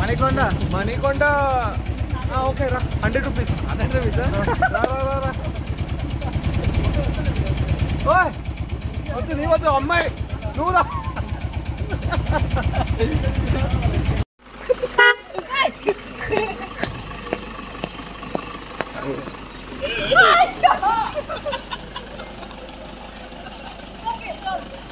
Manikonda. Manikonda. Okay రా. Hundred rupees. Hundred rupees? ఓయ్ వద్దు నీ వద్దు అమ్మాయి. నువ్వు రా.